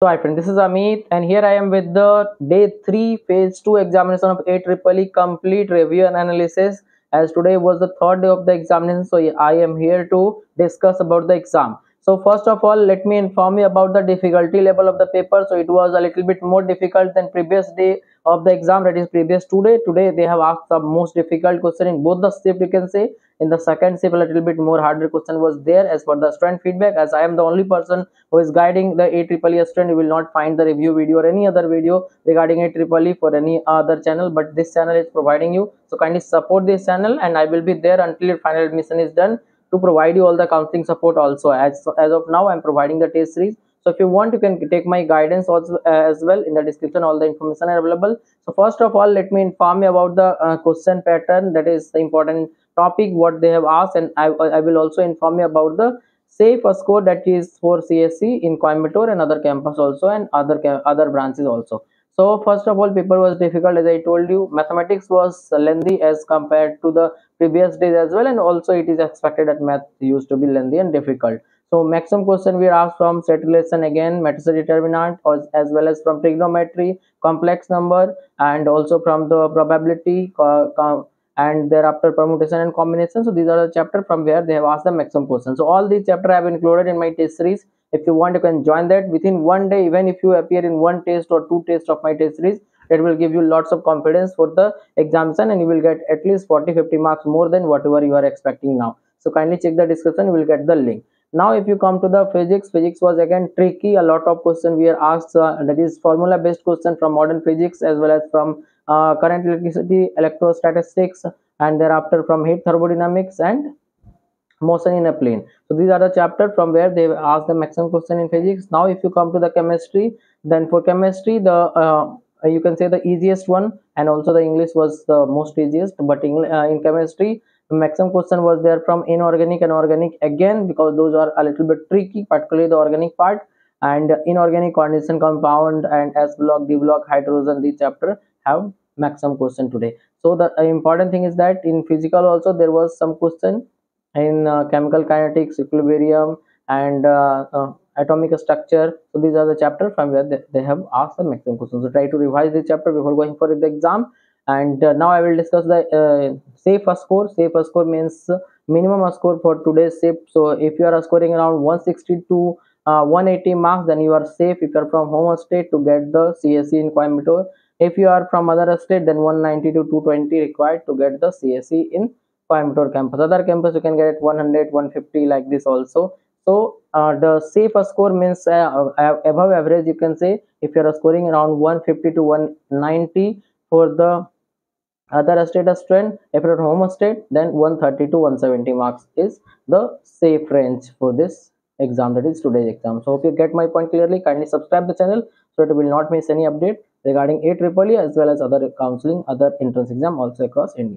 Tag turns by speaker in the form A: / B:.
A: So hi friend, this is Amit and here I am with the day 3 phase 2 examination of AEEE complete review and analysis as today was the third day of the examination so I am here to discuss about the exam. So first of all let me inform you about the difficulty level of the paper so it was a little bit more difficult than previous day of the exam that is previous today. Today they have asked the most difficult question in both the shift you can say in the second shift a little bit more harder question was there. As for the student feedback as i am the only person who is guiding the AEEE student you will not find the review video or any other video regarding AEEE for any other channel but this channel is providing you. So kindly support this channel and i will be there until your final admission is done to provide you all the counseling support also. As as of now i'm providing the test series. So if you want you can take my guidance also uh, as well. In the description all the information are available. So first of all let me inform you about the uh, question pattern. That is the important topic what they have asked and I, I will also inform you about the safe score that is for CSE in Coimbatore and other campus also and other other branches also. So first of all paper was difficult as I told you mathematics was lengthy as compared to the previous days as well and also it is expected that math used to be lengthy and difficult. So maximum question we are asked from set relation again matrix determinant or as well as from trigonometry complex number and also from the probability uh, and thereafter permutation and combination. So these are the chapter from where they have asked the maximum question so all these chapter i have included in my test series. If you want you can join that. Within one day even if you appear in one test or two tests of my test series that will give you lots of confidence for the examination and you will get at least 40 50 marks more than whatever you are expecting now. So kindly check the description. You will get the link now if you come to the physics physics was again tricky a lot of question we are asked uh, that is formula based question from modern physics as well as from uh, current electricity, electrostatistics, and thereafter from heat thermodynamics and motion in a plane. So these are the chapter from where they ask the maximum question in physics. Now if you come to the chemistry, then for chemistry the uh, you can say the easiest one and also the English was the most easiest but in, uh, in chemistry maximum question was there from inorganic and organic again because those are a little bit tricky particularly the organic part. And inorganic coordination compound and s block d block hydrogen these chapter have maximum question today. So the important thing is that in physical also there was some question in uh, chemical kinetics equilibrium and uh, uh atomic structure. So these are the chapter from where they, they have asked the maximum questions so try to revise this chapter before going for the exam and uh, now i will discuss the uh, safe score safe score means minimum score for today's shift so if you are scoring around 160 to 180 marks then you are safe if you are from home state to get the CSE in Coimbatore if you are from other state, then 190 to 220 required to get the CSE in Coimbatore campus. Other campus you can get it 100, 150 like this also. So uh, the safe score means uh, uh, above average you can say if you are scoring around 150 to 190 for the other state student if you're home state then 130 to 170 marks is the safe range for this exam that is today's exam so hope you get my point clearly kindly subscribe the channel so that you will not miss any update regarding AEEE as well as other counseling, other entrance exam also across India.